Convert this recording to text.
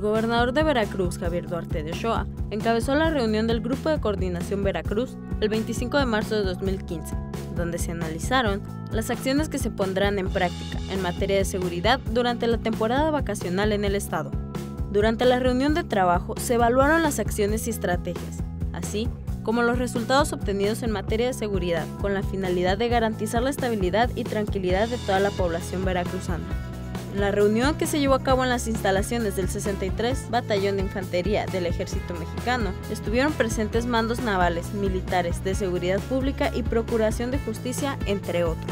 gobernador de Veracruz, Javier Duarte de Ochoa, encabezó la reunión del Grupo de Coordinación Veracruz el 25 de marzo de 2015, donde se analizaron las acciones que se pondrán en práctica en materia de seguridad durante la temporada vacacional en el estado. Durante la reunión de trabajo se evaluaron las acciones y estrategias, así como los resultados obtenidos en materia de seguridad, con la finalidad de garantizar la estabilidad y tranquilidad de toda la población veracruzana. La reunión que se llevó a cabo en las instalaciones del 63 Batallón de Infantería del Ejército Mexicano, estuvieron presentes mandos navales, militares, de seguridad pública y procuración de justicia, entre otros.